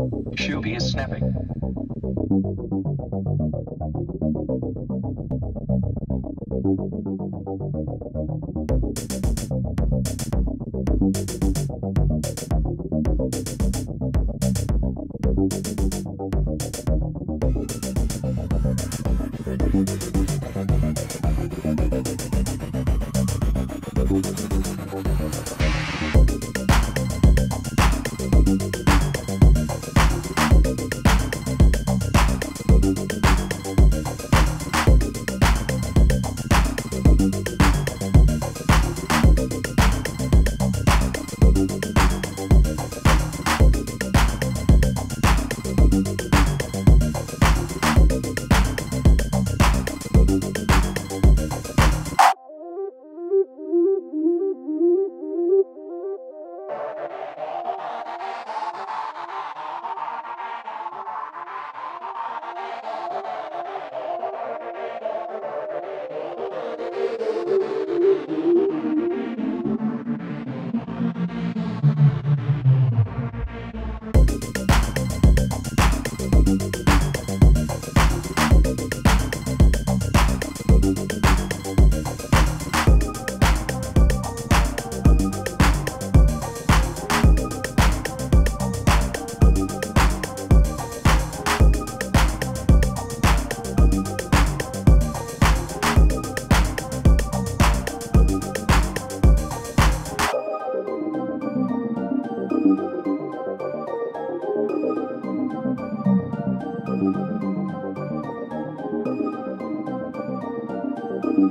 Shuby is snapping. Música Thank